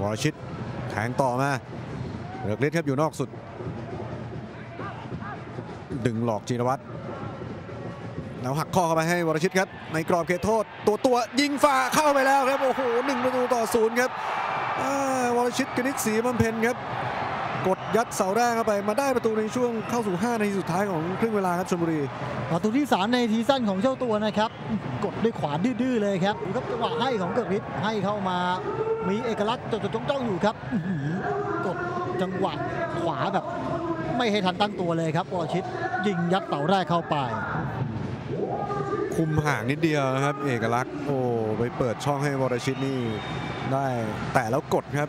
วรชิตแทงต่อมาเลือกฤทธิ์ครับอยู่นอกสุด ดึงหลอกจีรวัตรแล้วหักข้อเข้าไปให้วรชิตครับ ในกรอบเขตโทษ ตัวตัวยิงฝ่าเข้าไปแล้วครับ โอ้โหหนึ่งประตูต่อศูนย์ครับวรชิตกนิษฐ์ศรีบำเพ็ญครับ กดยัดเสาแรกเข้าไปมาได้ประตูในช่วงเข้าสู่ 5 นาทีสุดท้ายของครึ่งเวลาครับชลบุรีประตูที่ 3 ในทีสั้นของเจ้าตัวนะครับ กดด้วยขวาดื้อๆเลยครับดูครับจังหวะให้ของเกิกฤทธิ์ให้เข้ามามีเอกลักษณ์จดๆจ้องๆอยู่ครับอื้อหือกดจังหวะขวาแบบ ไม่ให้ทันตั้งตัวเลยครับวรชิตยิงยัดเสาแรกเข้าไป คุมห่างนิดเดียวนะครับ เอกลักษณ์โอ้ไปเปิดช่องให้วรชิตนี่ได้แต่แล้วกดครับ